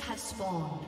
Have spawned.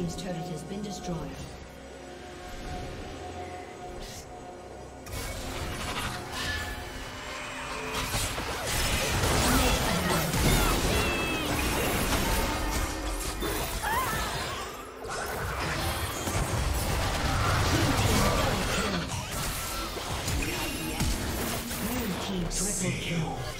team's turret has been destroyed. Triple kill.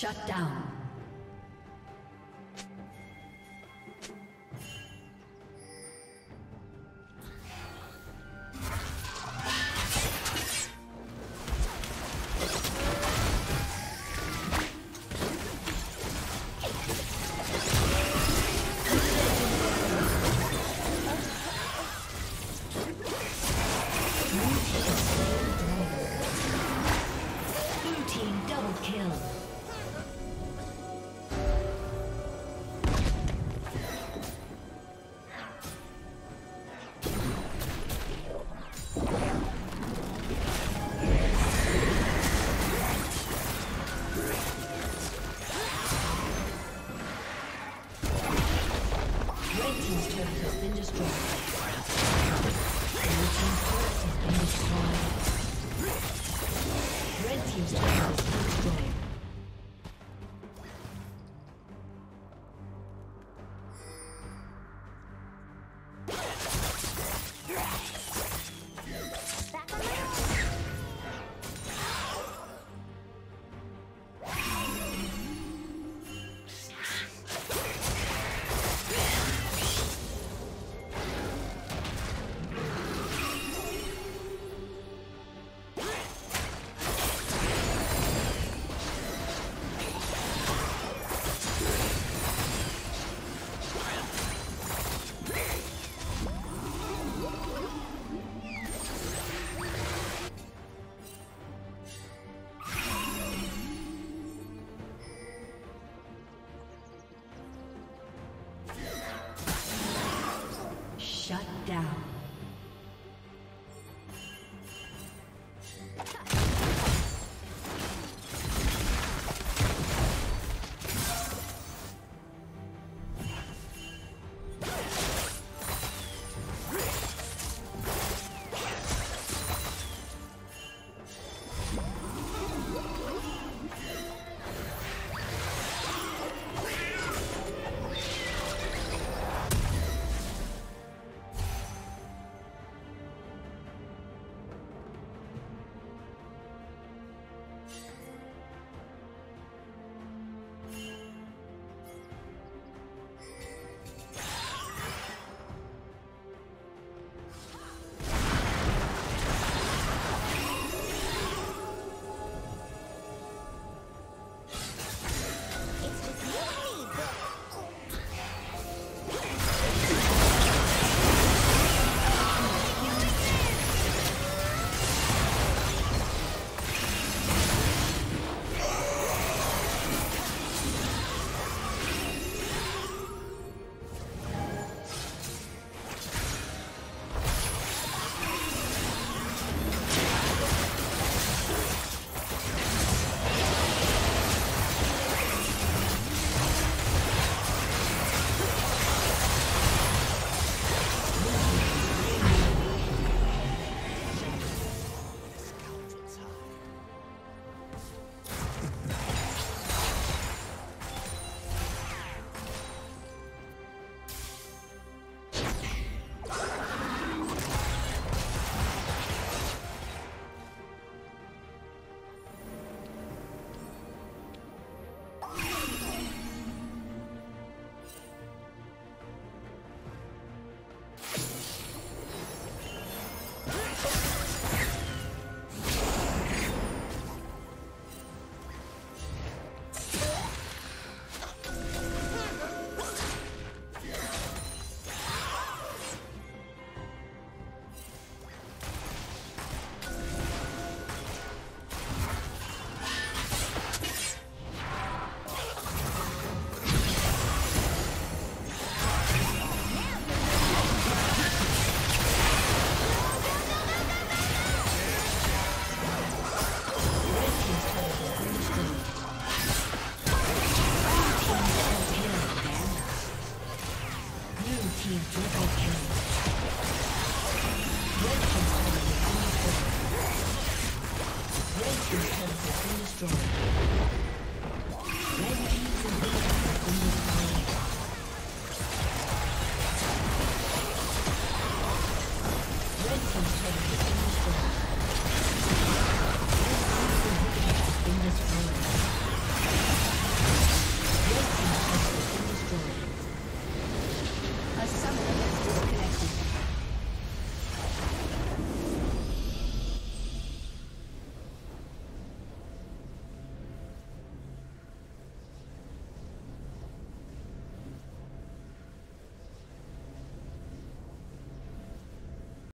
Shut down.